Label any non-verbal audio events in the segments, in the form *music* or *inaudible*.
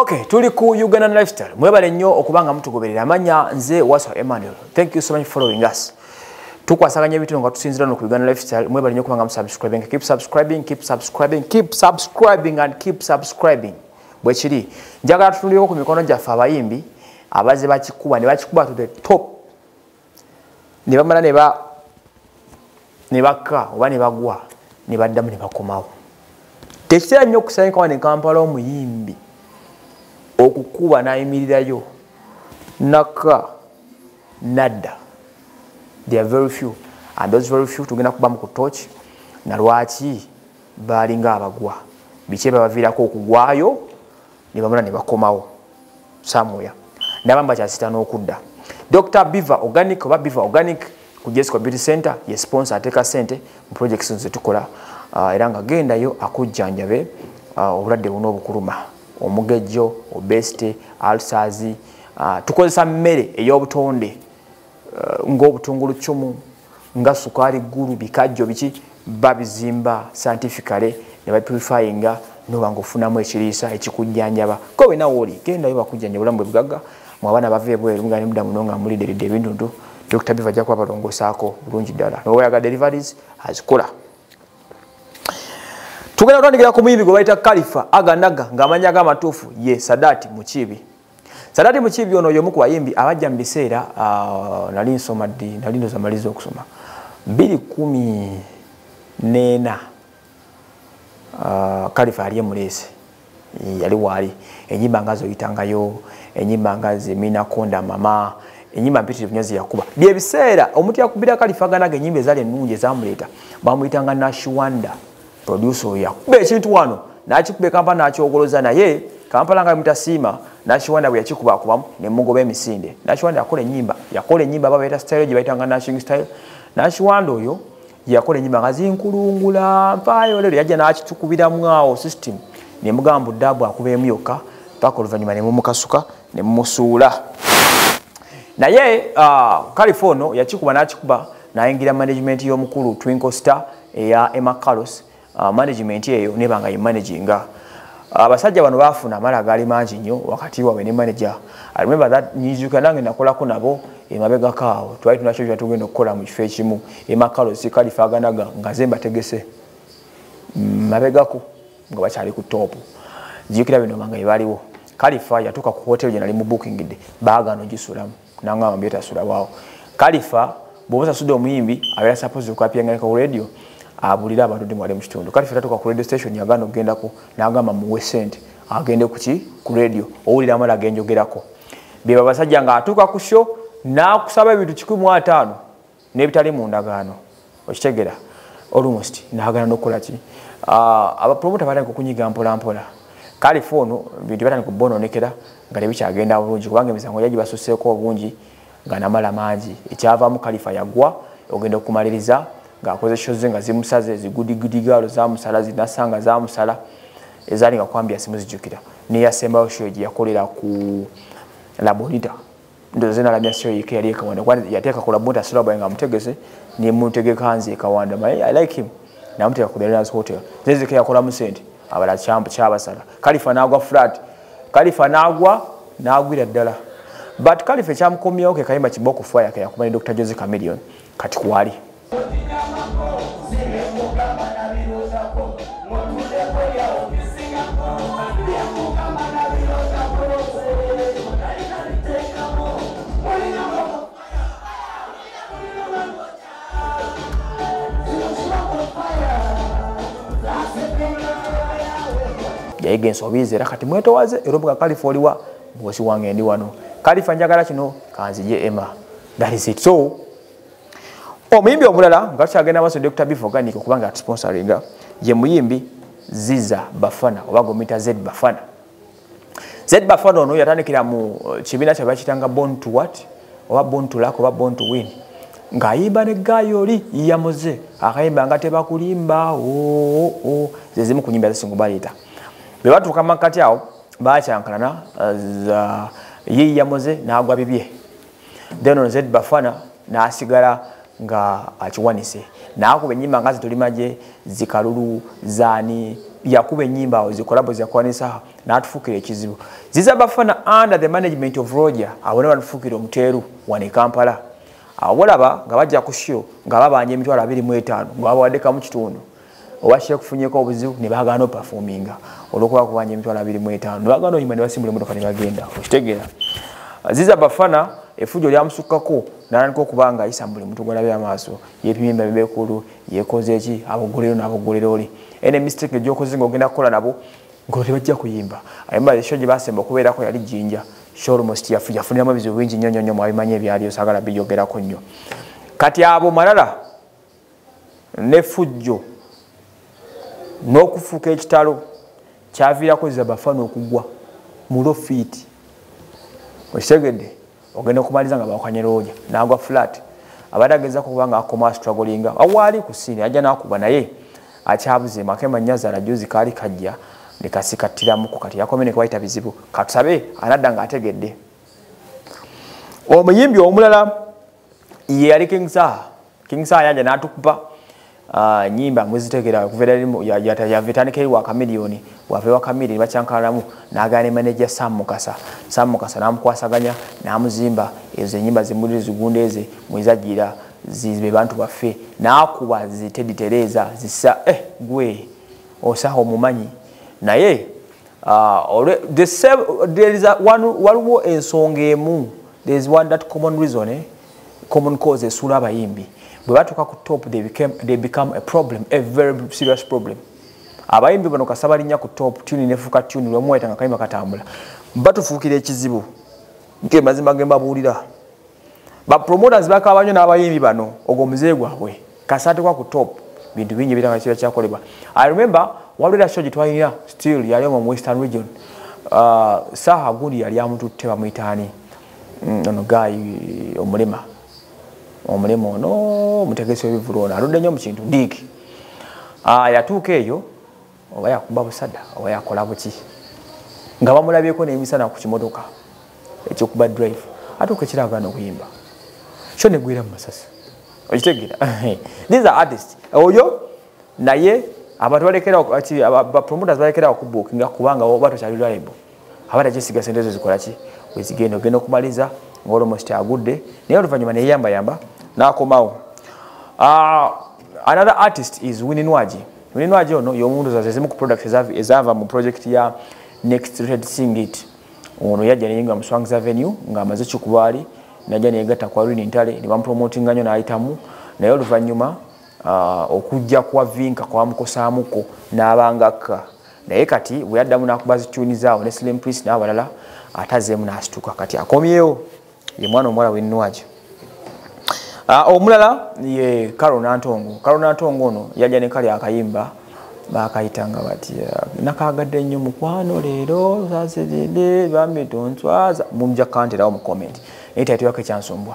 ok tuli ku ugandan lifestyle. Mwebale nnyo okuba nga mutugoberera. Amanya nze wasa emmanuel. Thank you so much following us. Tukwasaganya ebintu nga tusinzira no ku uganda lifestyle. Mwebale nnyo okuba nga musubscribing keep subscribing keep subscribing keep subscribing and keep subscribing. Bwekiri njagala tutulireko ku mikono gyaffe abayimbi abaze bakikuba ne bakikuba to the top. Ne bamala ne bakka oba ne bagwa ne baddamu ne bakomawo. Tekitera nnyo okusanyikawa ne kampala omuyimbi okukuba nayimirirayo. Naka nadda. There are very few. And those very few tugenda kubamu ku toch nalwaki balinga abagwa biki ebabaviirako okugwayo nebamula ne bakomawo? Samuya. Nabamba kyasita n'okudda. Dr biver organic oba biver organic ku jesco beauty center ye sponsor ateeka sente mu projects zetukola uh, era nga gendayo akujjanjabe uh, obulwadde buno obukuluma omugejjo obesite alsas uh, tukozesa mmere ey'obutonde uh, ngaobutungulu cumu nga sukaali ggulu bikajjo biki babizimba scientificale ne bapurifyinga noba nga ofunamu ekiriisa ekikujjanjaba. Ko wenawooli gendayo bakujjanja bulamu bwe bugagga mwabaana bava ebweru nga nemudda muno nga mulideredde ebintuntu dr. Biva ajja kuba balongosaako bulungi ddala. Nowayaga deliveries azikola tugenda kutandikira ku muyimbi gwe bayita kalifa aganaga ng'amanya ga amatuufu ye sadaati mukiibi. Sadaati mukiibi ono yomu ku bayimbi abajja mu biseera nali nsoma ddi? Nali ndoza maliza okusoma. 214 kalifa ali emuleese yali waali enyimba nga zoyitangayo enyimba nga zeminakonda mama enyimba mpitirivu nyo zeyakuba byebiseera omuntu yakubira kalifa aganaga enyimba ezaali ennungi ezamuleeta bamuyitanga nashiwanda producer oyo yakuba ekintu wano nakikuba ekampala nakyogoloza naye kampala nga mutasiima nashiwanda bwe yakikubakubamu nemugoba emisinde. Nashiwanda yakola enyimba yakola enyimba babaita style gyebaitanga nashing style. Nashiwanda oyo yakola enyimba nga zinkulungula mpaayo lero yajja nakitukubiramu awo system. Nemugamba budaabu akuba emu yokka paka oluvanyuma nemumukasuka nemumusuula naye uh, californo yakikuba nakikuba nayingira management y'omukulu twinkle star eya emma carlos management eyo neba nga yemanaginga abasajja uh, bano bafuna amala gaali mangi nnyo wakati waabwe ne manager. I remember that nyijuka nange nakolako nabo emabegako awo twali tunakyo kyatugenda okukola mu kifo ekimu. Emakalos kalifaganaga nga ze mbategese. Mabegako nga bakyali ku topu jjukira bino nga ebaliwo kalifa yatuuka ku hotel gye nali mu bookingidde baagano gisulamu. Nangamba mbyetasulawawo kalifa bwoba osasudde omuyimbi abeera suppose okwapiyanganika ku radio abulira abantu ndi mwali mukitundu kati fetatuka ku radio station yagana okugendako nagamba muwe sente agende kuki ku radio. Owulira amala agenjogerako. Beba basajja nga atuuka ku sho nakusaba ebintu kikumi mu ataano nebitali mu ndagaano. Okitegera? Almost. Nagana nokukolaki abapromota batandika okunyiga mpolampola. Kalifa ono bintu batandika okubononekera nga tebikyagenda bulungi kubanga emisango yagi basuseeko obungi nga namala mangi. Ekyavaamu kalifa yagwa ogenda okumaliriza ngaakoze shoze nga zimusaze zigudigidigaalo zamusala zinasanga zamusala. Ezaali nga kwambia simu zijjukira. Neyasembayo shoyo gyeyakolera ku labonita ndoze nalamya shoyo yike yali ekawanda. Yateeka ku labonita sirabaye nga amutegese nemutegeka nze ekawanda. Maye i like him. Namuteeka ku therenas hotel. Zezike yakolamu sente abala kyabasala. Kalifa nagwa flat. Kalifa nagwa nagwira ddala. But kalifa ekyamukomyewo ke kayimba kiboko fire keyakumanyi dr jose camilion kati kwali yayiga ensobiizi era kati mwetowaze era obuga kalifa oliwa mwosi wange ndi wano. Kalifa njagala kino kanzije ema that is it. So omuyimbi omulala nga tukyagenda maaso dr bif organic okubanga atusponsoringa ye muyimbi ziza bafana oba gomita z bafana. Z bafana ono yatandikira mu kibiina kye bakitanga bon to what? Oba bon to lak oba bon to win. Ng'ayimba negaayo oli yamuze. Akayimba nga tebakulimba oo zezimu ku nyimba zesinga baleeta bwe batuuka makkati awo bakyankalana yiyamuze n'agwa bibye. Then ono z bafana n'asigala nga akiwanise. Naakuba enyimba nga zitulimaje zikalulu zaani yakuba enyimba awo zikolabo zakwanisa natufuukira ekizibu. Ziza bafana under the management of roger abo ne batufuukira omuteeru wane kampala. Awo bolaba nga bajja ku sho nga babanja emitwalo abiri mu etaano ngababawaddekamu kitundu owakira kufunyeko obuzibu nebagana opafuminga olwokuba kubanja emitwalo abiri mu etaano. Nebagana oyimba ne basimbula emotoka ne bagenda okitegeera. Ziza bafana efujo lyamusukkako natandika okuba nga ayisa buli muntu gwalabye amaaso yepimimba bibekulu yekoze eki abogolero nabogolero oli. Ene mistake egyokoze nga ogenda kukola nabo ngo tebajja kuyimba. Ayimba esho gye basemba okubeerako yali jinja sholmost yafuniramu ebizibu bingi nnyo nnyo nnyo mwabimanyi ebyaliyo sagala biyogerako nnyo. Kati abo malala nefujjo n'okufuuka ekitalo kyaviirako zabafana okugwa mulofiiti okitegedde ogenda okumaliza nga bakanyerooja nagwa flat. Abadde agezako kuba nga akoma strugglinga awaali ku siini ajja nakuba naye. Akyabuze makema nyaza najuzi kaali kajja nekasikattiramuku kati yakomye nekubayita bizibu. Katusabe anadda nga ategedde. Omuyimbi omulala ye yali kingsa kingsa yajja natukupa uh, nyimba mwezitegera yavetandikeri wakamiliyoni wave wakamiliyoni bakyankalanamu nagana ne manaja sam mukasa. Sam mukasa namukwasaganya namuzimba ezo enyimba zimulire zigunda eze mwezajira zibe bantu baffe. Nakuba ziteditereza zisa eh, gwe osaha omumanyi. Naye waliwo ensonga emu. There is one that common reason eh? common cause esuula abayimbi bwe batuuka ku top they become a problem a very serious problem. Abayimbi bano kasaba linnya ku top tuni nefuuka tuni lwemu waita nga kayimba katambula. Batufuukira ekizibu nke mazima ge mbabuulira. Bapromoters bakaba nnyo n'abayimbi bano ogwo muzeey gwabwe kasatekwa ku top bintu bingi biranga kiba kyakolebwa i remember waliwo era show gitwalina still yali omu mu western region. Uh, saaha gundi yali amututte bamwitaani mm, ono gayi omulema omulema ono mutegesi webivulo ono aludde nnyo mu kintu diiki yatuuka eyo oba yakuba busada oba yakola buki? Nga bamulabyeko n'emisana ku kimotoka ekyokuba drive atuuka ekiragana okuyimba kyo negwira mu masasi. Okitegeera. *laughs* These are artist oyo naye abantu balekerapromoters balekerawo kubukinga kubanga oba tokyali liable aba takyesiga sente zo zikolaki wezigenda ogenda okumaliza nga almost agudde naye oluvanyuma neyeyambayamba nakomawo. Another artist is wininwaji wininwaji ono yomuntu zazezimu ku product ezava mu project ya next red singit ono yajja neyinga mu swangs avenue ngaamaze kikubaali najja neyegatta kwa lwini ntale nebamupromotinga nyo nayitamu. Naye oluvanyuma uh, okujja kwa vinka kwamukosaamuko n'abangaka naye kati bwe yaddamu nakuba zituni zaawo ne slim priest n'abalala atazeemu n'asituka. Kati akomyewo ye mwana omuwala wenwajo omulala ye karo nantongo karo nantongo ono yajja ne kali akayimba bakayitanga bati nakagadde nnyo mukwano leero sasiride bamitonswaza mumja kanterawo mu comment. Naye taituyako ekyansumbwa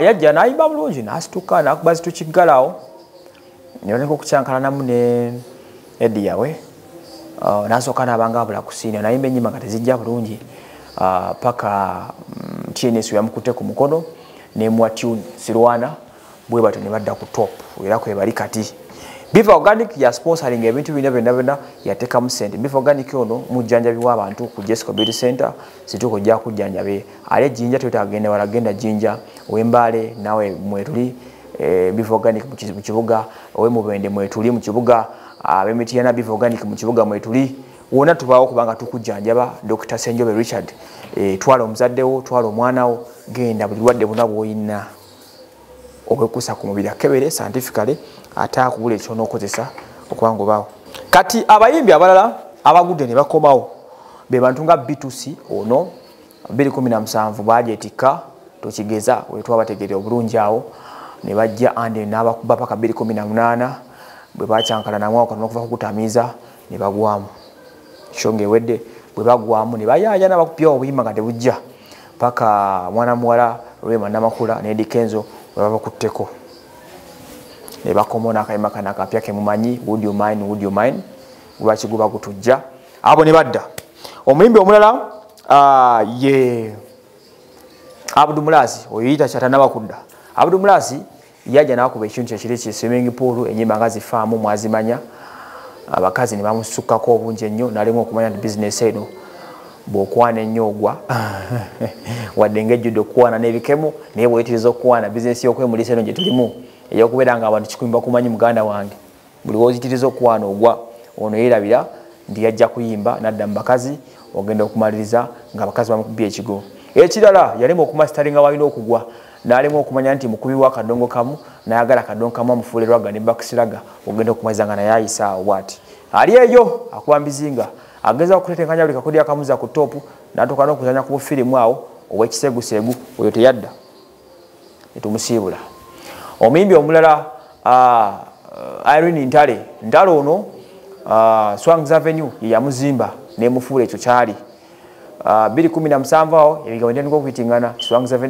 yajja nayimba bulungi nasituka nakuba zitukigalawo nebaneka okukyankalanamu ne edi yawe. Uh, nasooka nabanga abula kusiina nayimba enyima nga tezijja bulungi. Uh, paka um, tns yamukutte ku mukono nemwa tune sirwana bwe batyo ne badda ku top era kwebali kati biva organic ya sponsoring ebintu bina byonna byonna yateekamu sente biva organic ono mujjanjabi w'abantu ku jesco beauty center situko ojja kujjanjabe ali ejjinja twetagende wala genda jjinja owembaale nawe mwetuli biva organic mu kibuga owemubende mwetuli mu kibuga abemitiana biva organic mu kibuga mwetuli wona tubaawo kubanga tukujjanjaba dr senjobe richard e, twala omuzaddewo twala omwanawo genda buli lwadde buna bwoyina. Okwekusa ku mubiri akebere scientifically ate akubula ekyonokozesa okubanga obaawo. Kati abayimbi abalala abagudde ne bakomawo be bantu nga b2c ono 217 bajetika tokigeza wetwabategere obulungi awo ne bajja ande n'abakuba paka 218 bwe bakyankala namwaka nokuva kukutamiza ne bagwamu. Shonga ewedde bwe bagwamu ne bayaya nabakupyawo obuyimba nga tebujja paka mwana muwala lwema namakula nedikenzo webabakutteko ne bakomona akayimba kana akapya kemumanyi would you mind would you mind? Lwaki guba gutujja? Abo ne badda. Omuyimbi omulala uh, ye abdumulazi oyita kyatanabakudda abdumulazi yajja nakuba ekintu kyekiri ki swimming pool enyimba nga zifaamu mwazimanya. Abakazi ne bamusukkako obungi ennyo nalimu okumanya nti bizinesi eno bwokwana ennyo ogwa. *laughs* Wadde ngaejjudde okukwana n'ebikemu naye bweyitiriza okukwana bizinesi yokwemulisa eno gyetulimu eyokubeera nga abantu kikumi bakumanyi muganda wange. Buli wozitiriza okukwana ogwa ono yerabira nti yajja kuyimba nadda mu bakazi ogenda okumaliriza nga abakazi bamukubya ekigo. Ekirala yalema okumasitalinga walina okugwa nalema okumanya nti mukubi wa kadongo kamu nayagala kadongo kamu amufuulirwaga ne bakisiraga ogenda okumaliza nga naye ayisaawo bwati. Ali eyo akuba mbizinga ageza okutetenkanya buli kakodi akamuza ku topu natuuka n'okuzanya ku bufirimu awo obwekiseguseegu oyo teyadda. Netumusiibula omuyimbi omulala irene ntale. Ntale ono swangs avenue yeyamuzimba nemufuula ekyo kyali. 217 awo ebigambo ntandika okwitingana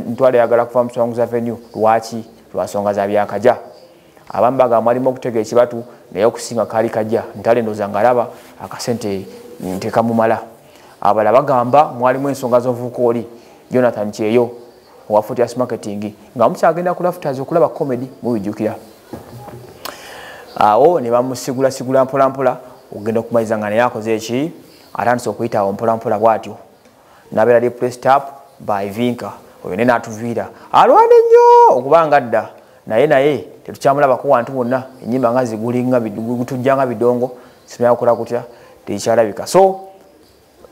ntwale yagala kuva mu swangs avenue lwaki? Lwansonga za byakaja. Abamu bagamba alimu okutega ekibatu naye okusinga kaali kajja. Ntale ndoza nga alaba akasente ntekamumala abala bagamba mwalimu ensonga zovuuka oli jonathan kyeyo owa fotias marketing. Nga mukyagenda kulafutazi okulaba comedy mubijjukira awo ne bamusigulasigula mpolampola ogenda okumaliza nga naye akoze eki? Atandise okuyitaawo mpolampola bwatyo. Nabeera deprestap by vinka oyo ne natuviira. Alwana ennyo okubanga dda. Naye naye tetukyamulabako wantu wonna. Enyimba nga zigulinga gutujja nga bidongo simayakukola kutya tekikyalabika. So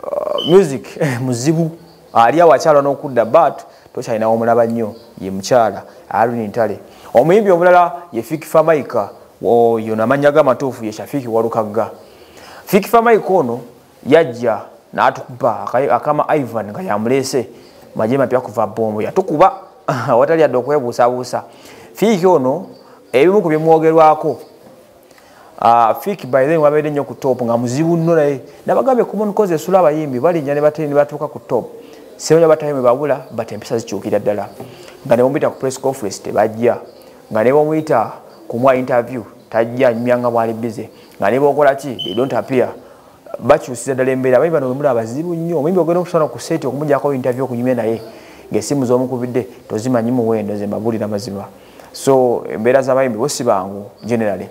uh, music *laughs* muzibu ali awo akyalwa n'okudda but tokyalinawo omulaba nnyo ye mukyala alwini ntale. Omuyimbi omulala ye fiki famaika. Oyo namanya gamatuufu ye shafiki walukagga. Fiki famaika ono yajja natukuba akama ivan nga yamuleese maje mapya kuva bombo. Yatukuba *laughs* watali adde okwebuusabuusa. Fiiki ono ebimu ku byemwogerwako fiiki by then wabeere nnyo ku top nga muzibu nno naye. Nabagambye common cause esula abayimbi balinnya ne batuuka ku top sebanya batayime babula but empisa zikyukira ddala. Nga nebamuyita ku press conference tebajja. Nga nebamuyita kumwa interview tajja nyumyanga bwali bize nga nebokola ki? They don't appear. Bakyusiza ddala embeera. Abayi bano wemuli abazibu nnyo. Omuyimbi ogenda okusana ku seti okumugyako interview okunyumye naye ngaesimu zomukubidde tozimanyi muwendo ze mbabulira mazima. So embeera zabayimbi bosibangu generally.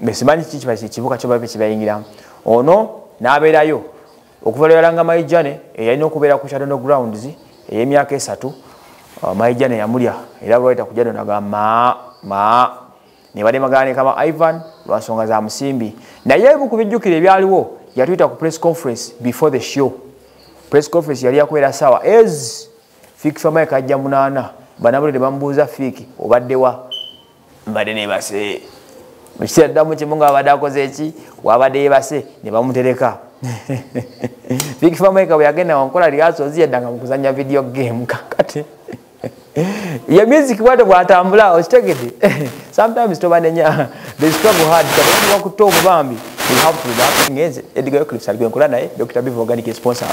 Besimanyi kiki kibuga kyobabe kibayingiramu ono nabeerayo okuva lweyalanga maijane eyalina okubeera ku shadono grounds ey'emyaka esatu maijane yamulya. Era lwaita kujado naga ma ma. Nebadde maganikama ivan lwansonga za musimbi. Naye ebimu ku bijjukiro ebyaliwo yatwita ku press conference before the show. Press conference yali yakubeera sawa. As fiki famike ajja munaana banabulire bamubuuza fiiki obaddewa mbadde nebase mukiseera ddamu kimu nga babadde akoze eki wabadde yebase ne bamutereka *laughs* famike bwe yagenda wankola lyasozi yaddanga mukuzanya video game kakati. Ye music bwate bwatambula okitegedde *laughs* sometimes tobanenya the struggle hard kabakutoa obubambi we have to be back ngenze edigayo clips aligwenkola naye dr. Biv organic sponsor